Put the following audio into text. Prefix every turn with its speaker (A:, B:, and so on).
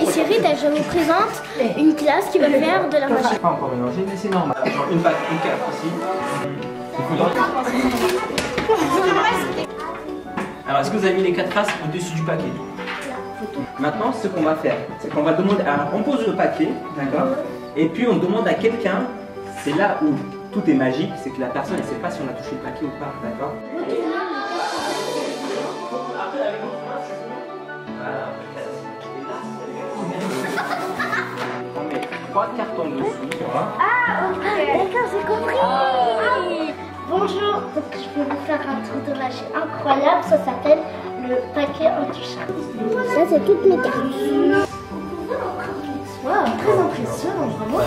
A: Ici Rita, je vous présente une classe qui va faire de la magie.
B: Pas encore mélangé, mais c'est normal. Genre une pâte, une carte ici. Dans- Alors, est-ce que vous avez mis les quatre faces au-dessus du paquet? Maintenant, ce qu'on va faire, c'est qu'on va demander. Alors, on pose le paquet, d'accord? Et puis, on demande à quelqu'un, c'est là où tout est magique, c'est que la personne ne sait pas si on a touché le paquet ou pas, d'accord? Trois cartons dessus, tu vois.
A: D'accord, j'ai compris. Bonjour, donc je vais vous faire un tour de magie incroyable. Ça s'appelle le paquet intouchable. Ça, c'est toutes mes cartes. Wow, très impressionnant, vraiment.